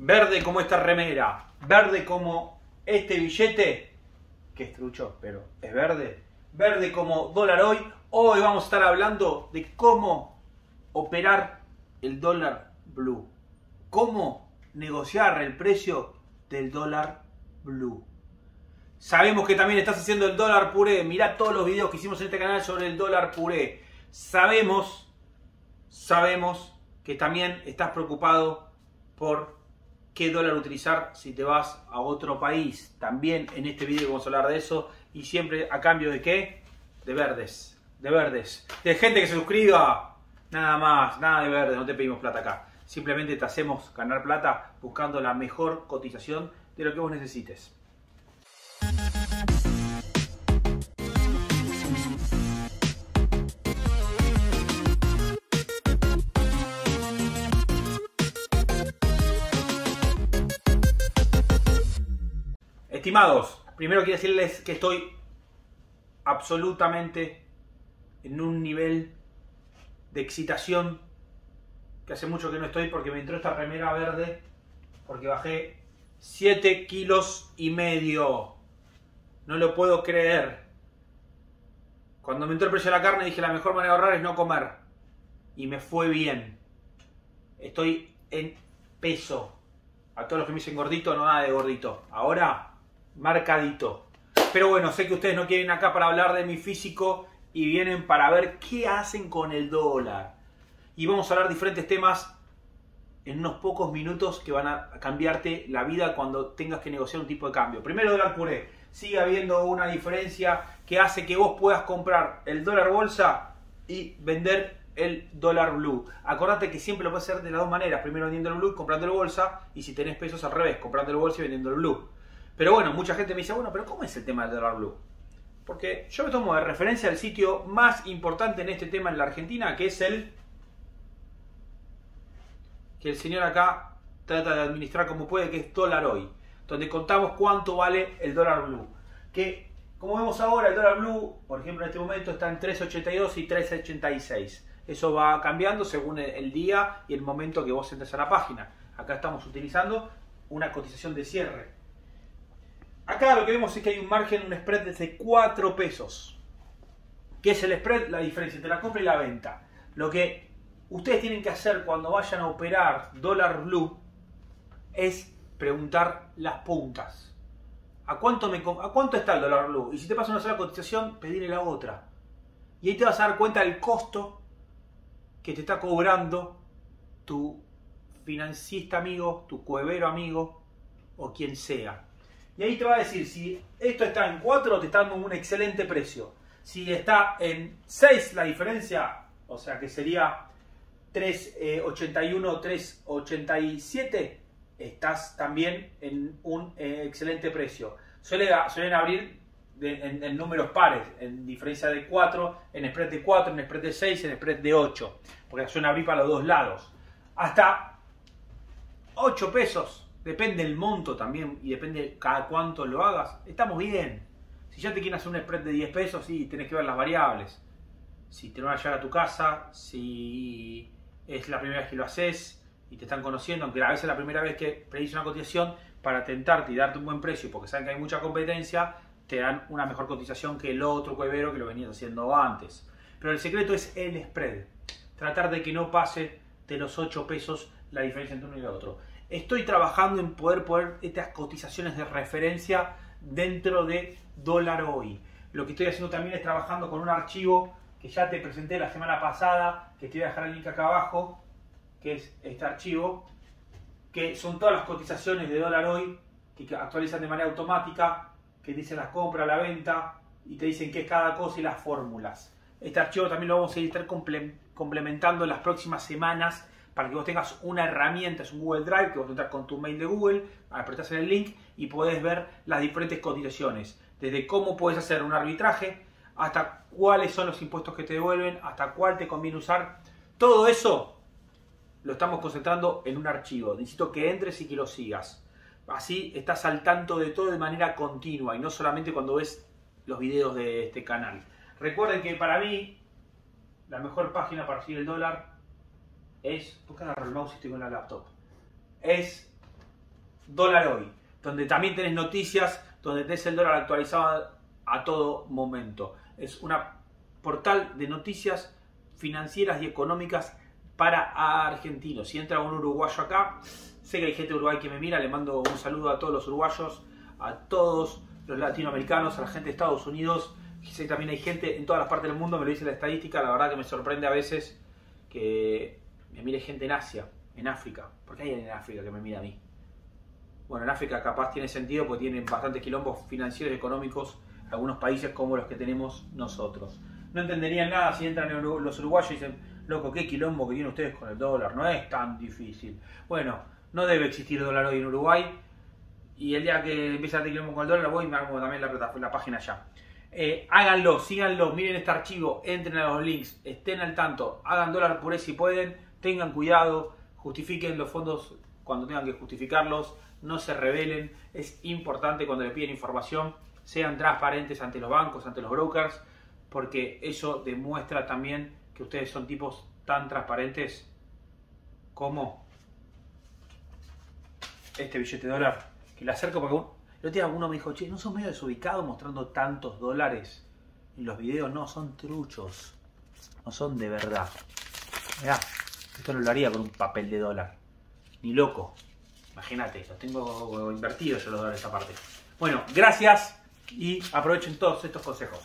verde como esta remera, verde como este billete, que es trucho, pero es verde, verde como dólar hoy. Hoy vamos a estar hablando de cómo operar el dólar blue, cómo negociar el precio del dólar blue. Sabemos que también estás haciendo el dólar puré. Mirá todos los videos que hicimos en este canal sobre el dólar puré. Sabemos, sabemos que también estás preocupado por qué dólar utilizar si te vas a otro país. También en este video vamos a hablar de eso. Y siempre a cambio de qué? De verdes. De verdes. De gente que se suscriba. Nada más, nada de verde. No te pedimos plata acá. Simplemente te hacemos ganar plata buscando la mejor cotización de lo que vos necesites. Estimados, primero quiero decirles que estoy absolutamente en un nivel de excitación que hace mucho que no estoy porque me entró esta remera verde porque bajé 7 kilos y medio. No lo puedo creer. Cuando me entró el precio de la carne dije la mejor manera de ahorrar es no comer. Y me fue bien. Estoy en peso. A todos los que me dicen gordito, no nada de gordito. Ahora, marcadito. Pero bueno, sé que ustedes no quieren acá para hablar de mi físico y vienen para ver qué hacen con el dólar. Y vamos a hablar de diferentes temas en unos pocos minutos que van a cambiarte la vida cuando tengas que negociar un tipo de cambio. Primero, dólar puré. Sigue habiendo una diferencia que hace que vos puedas comprar el dólar bolsa y vender el dólar blue. Acordate que siempre lo puedes hacer de las dos maneras. Primero vendiendo el blue y comprando el bolsa. Y si tenés pesos al revés, comprando el bolsa y vendiendo el blue. Pero bueno, mucha gente me dice, bueno, pero ¿cómo es el tema del dólar blue? Porque yo me tomo de referencia al sitio más importante en este tema en la Argentina, que es el que el señor acá trata de administrar como puede, que es dólar hoy, donde contamos cuánto vale el dólar blue. Que como vemos ahora, el dólar blue, por ejemplo, en este momento está en 3.82 y 3.86. Eso va cambiando según el día y el momento que vos entres a la página. Acá estamos utilizando una cotización de cierre. Acá lo que vemos es que hay un margen, un spread de 4 pesos. ¿Qué es el spread? La diferencia entre la compra y la venta. Lo que ustedes tienen que hacer cuando vayan a operar dólar blue es preguntar las puntas. ¿A cuánto, me, ¿A cuánto está el dólar blue? Y si te pasa una sola cotización, pedirle la otra. Y ahí te vas a dar cuenta del costo que te está cobrando tu financista amigo, tu cuevero amigo o quien sea. Y ahí te va a decir si esto está en 4, te está dando un excelente precio. Si está en 6 la diferencia, o sea que sería 381, 387, eh, estás también en un eh, excelente precio. suelen abrir en, números pares, en diferencia de 4, en spread de 4, en spread de 6, en spread de 8, porque suelen abrir para los dos lados. Hasta 8 pesos, depende el monto también y depende cada cuánto lo hagas, estamos bien. Si ya te quieren hacer un spread de 10 pesos, sí, tenés que ver las variables. Si te van a llegar a tu casa, si es la primera vez que lo haces y te están conociendo, aunque a veces es la primera vez que pedís una cotización para tentarte y darte un buen precio porque saben que hay mucha competencia, te dan una mejor cotización que el otro cuevero que lo venías haciendo antes. Pero el secreto es el spread. Tratar de que no pase de los 8 pesos la diferencia entre uno y el otro. Estoy trabajando en poder poner estas cotizaciones de referencia dentro de dólar hoy. Lo que estoy haciendo también es trabajando con un archivo que ya te presenté la semana pasada, que te voy a dejar el link acá abajo, que es este archivo, que son todas las cotizaciones de dólar hoy, que actualizan de manera automática, que dicen las compras, la venta, y te dicen qué es cada cosa y las fórmulas. Este archivo también lo vamos a estar complementando en las próximas semanas para que vos tengas una herramienta, es un Google Drive que vos entrar con tu mail de Google, apretás el link y podés ver las diferentes cotizaciones, desde cómo puedes hacer un arbitraje, hasta cuáles son los impuestos que te devuelven, hasta cuál te conviene usar. Todo eso lo estamos concentrando en un archivo. Necesito que entres y que lo sigas. Así estás al tanto de todo de manera continua y no solamente cuando ves los videos de este canal. Recuerden que para mí la mejor página para seguir el dólar es... ¿Por qué agarro y estoy con la laptop? Es Dólar Hoy, donde también tenés noticias, donde tenés el dólar actualizado a todo momento. Es una portal de noticias financieras y económicas para argentinos. Si entra un uruguayo acá, sé que hay gente de Uruguay que me mira, le mando un saludo a todos los uruguayos, a todos los latinoamericanos, a la gente de Estados Unidos. Sé que también hay gente en todas las partes del mundo, me lo dice la estadística, la verdad que me sorprende a veces que me mire gente en Asia, en África. ¿Por qué hay en África que me mira a mí? Bueno, en África capaz tiene sentido porque tienen bastantes quilombos financieros y económicos algunos países como los que tenemos nosotros. No entenderían nada si entran los uruguayos y dicen, loco, qué quilombo que tienen ustedes con el dólar, no es tan difícil. Bueno, no debe existir dólar hoy en Uruguay y el día que empiece a tener quilombo con el dólar voy y me hago también la, la página ya. Eh, háganlo, síganlo, miren este archivo, entren a los links, estén al tanto, hagan dólar por si pueden, tengan cuidado, justifiquen los fondos cuando tengan que justificarlos, no se rebelen, es importante cuando le piden información sean transparentes ante los bancos, ante los brokers, porque eso demuestra también que ustedes son tipos tan transparentes como este billete de dólar, que le acerco porque el otro uno me dijo, che, ¿no son medio desubicados mostrando tantos dólares en los videos? No, son truchos, no son de verdad. Mirá, esto no lo haría con un papel de dólar, ni loco. Imagínate, los tengo invertidos yo los dólares aparte. Bueno, gracias y aprovechen todos estos consejos.